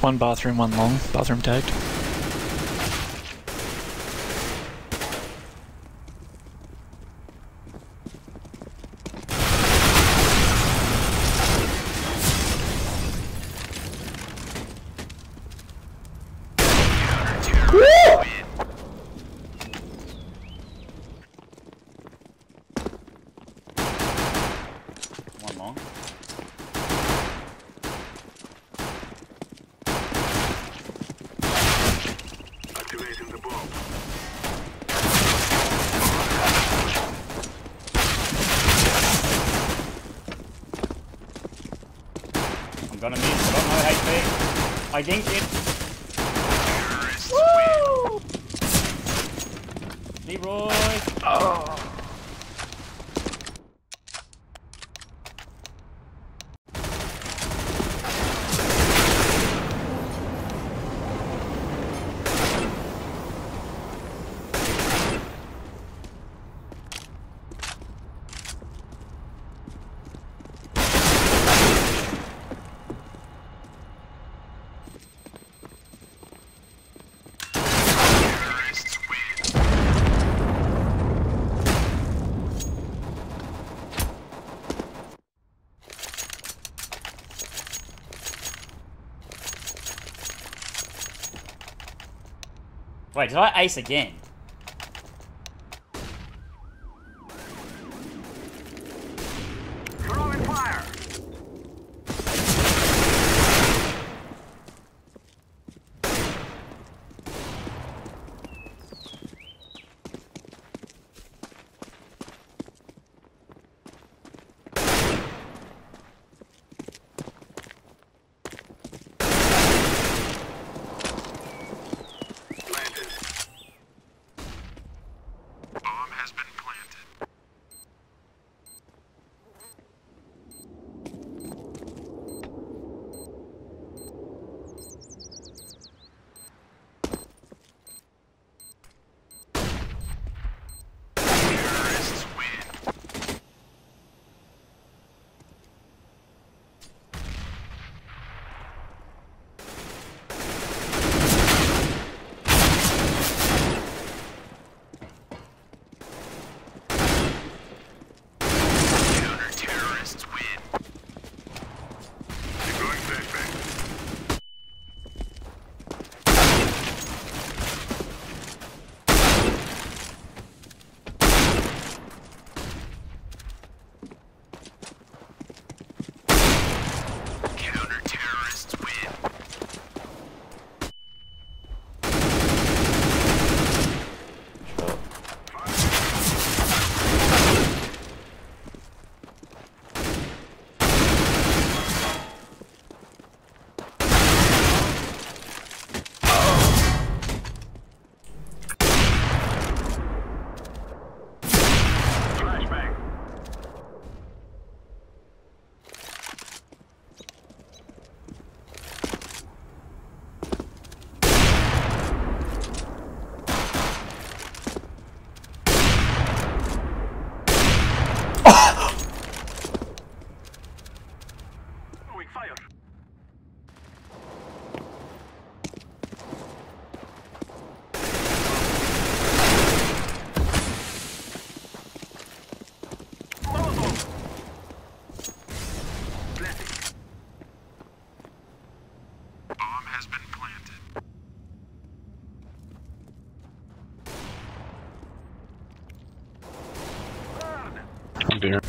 One bathroom, one long. Bathroom tagged. Long. I'm gonna miss. I don't know HP. I think it. Woo! Leroy. Oh. Wait, did I ace again? planted. I'm dinner.